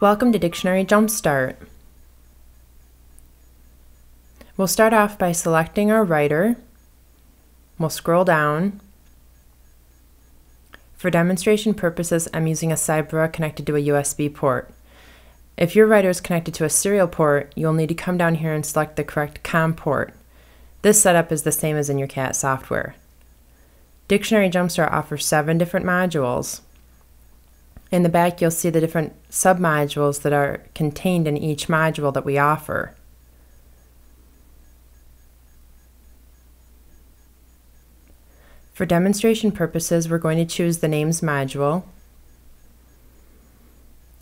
Welcome to Dictionary Jumpstart. We'll start off by selecting our writer. We'll scroll down. For demonstration purposes, I'm using a Cybra connected to a USB port. If your writer is connected to a serial port, you'll need to come down here and select the correct COM port. This setup is the same as in your CAT software. Dictionary Jumpstart offers seven different modules. In the back, you'll see the different submodules that are contained in each module that we offer. For demonstration purposes, we're going to choose the names module.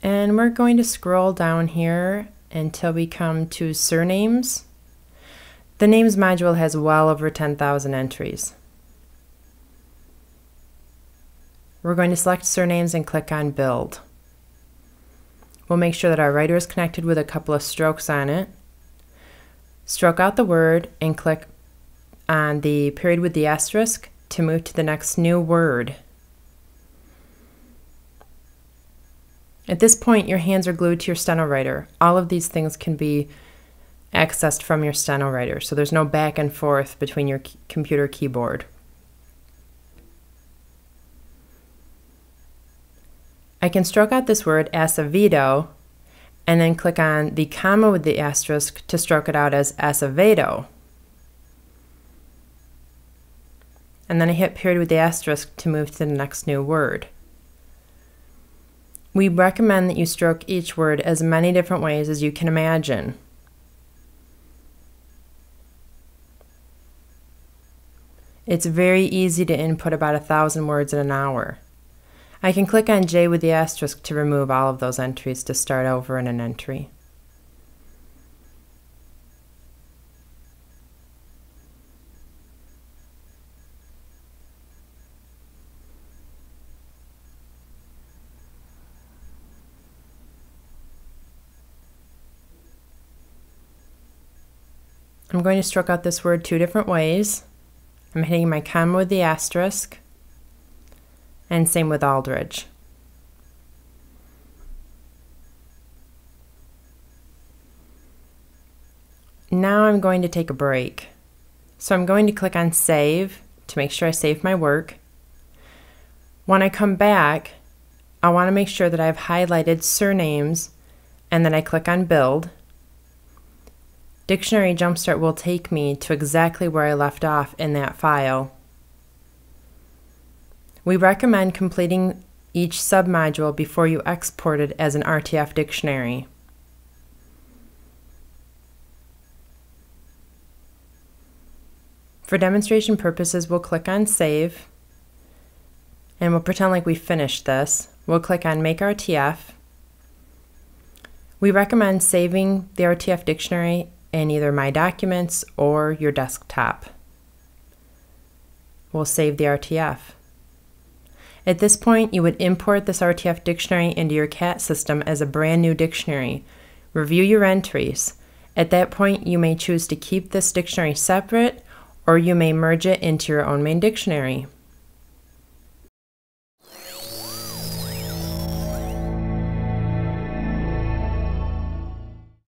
And we're going to scroll down here until we come to surnames. The names module has well over 10,000 entries. We're going to select surnames and click on build. We'll make sure that our writer is connected with a couple of strokes on it. Stroke out the word and click on the period with the asterisk to move to the next new word. At this point, your hands are glued to your steno writer. All of these things can be accessed from your steno writer, so there's no back and forth between your computer keyboard. I can stroke out this word Acevedo and then click on the comma with the asterisk to stroke it out as Acevedo. And then I hit period with the asterisk to move to the next new word. We recommend that you stroke each word as many different ways as you can imagine. It's very easy to input about a thousand words in an hour. I can click on J with the asterisk to remove all of those entries to start over in an entry. I'm going to stroke out this word two different ways. I'm hitting my comma with the asterisk and same with Aldridge. Now I'm going to take a break. So I'm going to click on Save to make sure I save my work. When I come back, I want to make sure that I've highlighted surnames and then I click on Build. Dictionary Jumpstart will take me to exactly where I left off in that file. We recommend completing each submodule before you export it as an RTF dictionary. For demonstration purposes, we'll click on Save, and we'll pretend like we finished this. We'll click on Make RTF. We recommend saving the RTF dictionary in either My Documents or your desktop. We'll save the RTF. At this point, you would import this RTF dictionary into your CAT system as a brand new dictionary. Review your entries. At that point, you may choose to keep this dictionary separate or you may merge it into your own main dictionary.